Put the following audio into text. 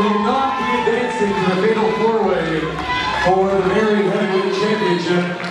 will not be advancing to the fatal Four-Way for the Mary Heavyweight Championship.